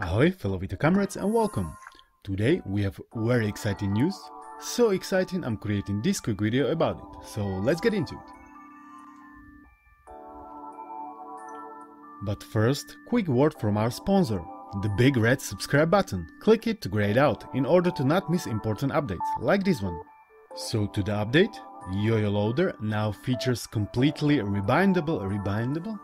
Ahoy fellow Vita comrades and welcome! Today we have very exciting news, so exciting I'm creating this quick video about it, so let's get into it. But first, quick word from our sponsor, the big red subscribe button. Click it to grade out in order to not miss important updates, like this one. So to the update, Yo-Yo Loader now features completely rebindable, rebindable?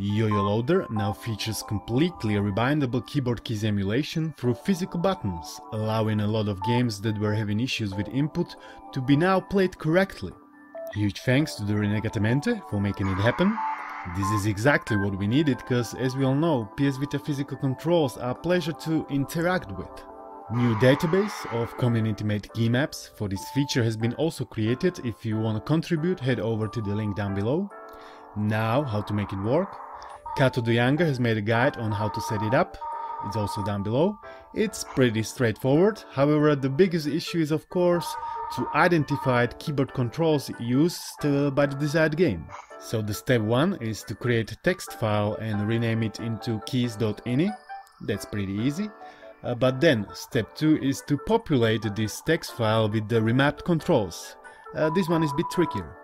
Yo-Yo Loader now features completely rebindable keyboard keys emulation through physical buttons, allowing a lot of games that were having issues with input to be now played correctly. Huge thanks to the Rinnegatamante for making it happen. This is exactly what we needed because as we all know, PS Vita physical controls are a pleasure to interact with. New database of community-made key maps for this feature has been also created. If you want to contribute, head over to the link down below. Now, how to make it work. Kato the Younger has made a guide on how to set it up. It's also down below. It's pretty straightforward. However, the biggest issue is of course to identify keyboard controls used by the desired game. So the step 1 is to create a text file and rename it into keys.ini. That's pretty easy. Uh, but then, step 2 is to populate this text file with the remapped controls. Uh, this one is a bit trickier.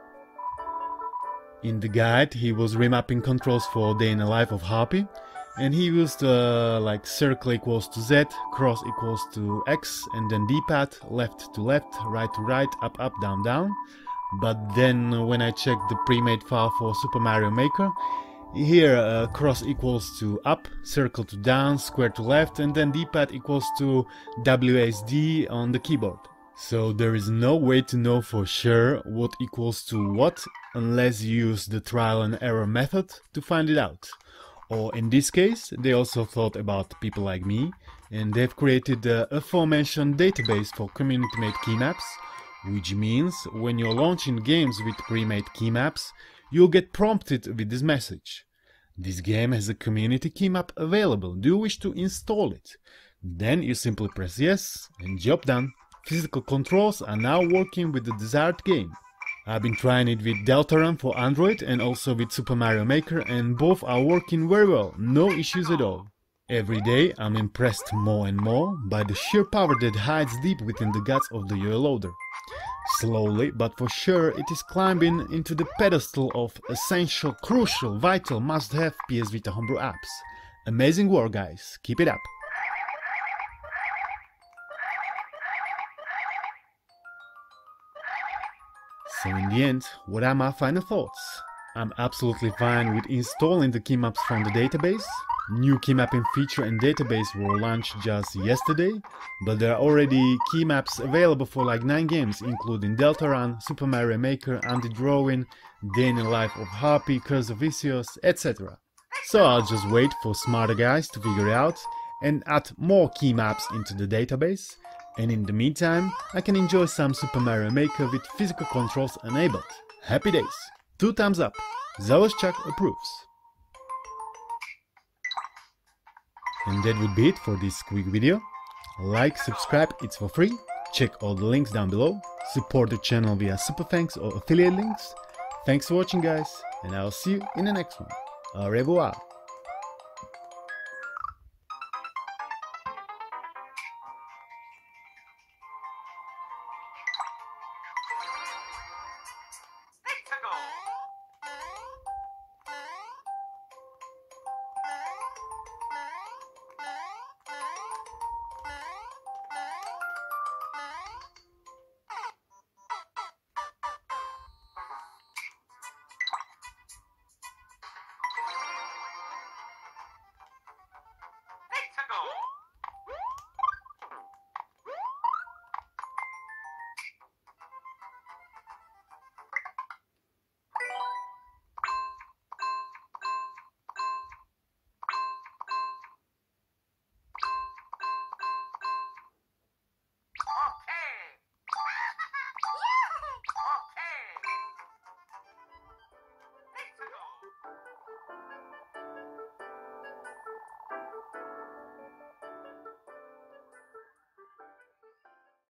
In the guide, he was remapping controls for Day in the Life of Happy, and he used uh, like circle equals to Z, cross equals to X, and then D-pad, left to left, right to right, up up, down down. But then when I checked the pre-made file for Super Mario Maker, here uh, cross equals to up, circle to down, square to left and then d-pad equals to WSD on the keyboard. So there is no way to know for sure what equals to what unless you use the trial and error method to find it out. Or in this case, they also thought about people like me and they've created the aforementioned database for community-made key maps, which means when you're launching games with pre-made key maps, you'll get prompted with this message. This game has a community key map available, do you wish to install it? Then you simply press yes and job done. Physical controls are now working with the desired game. I've been trying it with Deltarune for Android and also with Super Mario Maker and both are working very well, no issues at all. Every day I'm impressed more and more by the sheer power that hides deep within the guts of the Yo Loader. Slowly, but for sure, it is climbing into the pedestal of essential, crucial, vital, must-have PS Vita homebrew apps. Amazing work, guys. Keep it up. So in the end, what are my final thoughts? I'm absolutely fine with installing the keymaps from the database, New keymapping feature and database were launched just yesterday, but there are already keymaps available for like 9 games including Deltarune, Super Mario Maker, Anti-Drawing, Day in the Life of Happy, Curse of Ixios, etc. So I'll just wait for smarter guys to figure out and add more keymaps into the database, and in the meantime I can enjoy some Super Mario Maker with physical controls enabled. Happy days! Two thumbs up! Chuck approves. And that would be it for this quick video. Like, subscribe, it's for free. Check all the links down below. Support the channel via super thanks or affiliate links. Thanks for watching guys, and I'll see you in the next one. Au revoir.